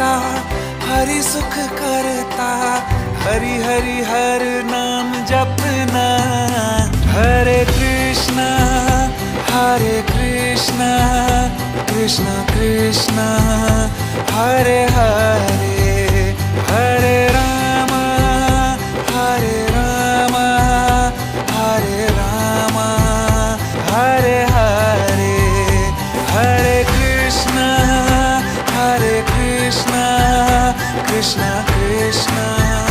हरता हरि सुख करता। हरि हरि हर नाम जपना। हरे कृष्णा हरे कृष्णा कृष्णा कृष्णा। हरे हरे हरे राम हरे राम हरे राम, हरे Krishna, Krishna.